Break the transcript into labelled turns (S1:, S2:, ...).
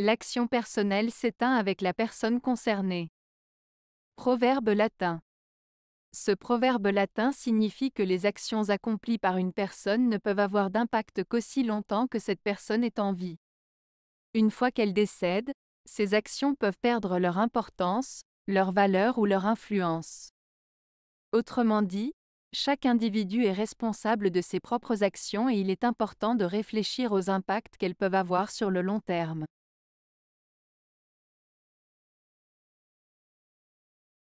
S1: L'action personnelle s'éteint avec la personne concernée. Proverbe latin. Ce proverbe latin signifie que les actions accomplies par une personne ne peuvent avoir d'impact qu'aussi longtemps que cette personne est en vie. Une fois qu'elle décède, ces actions peuvent perdre leur importance, leur valeur ou leur influence. Autrement dit, chaque individu est responsable de ses propres actions et il est important de réfléchir aux impacts qu'elles peuvent avoir sur le long terme.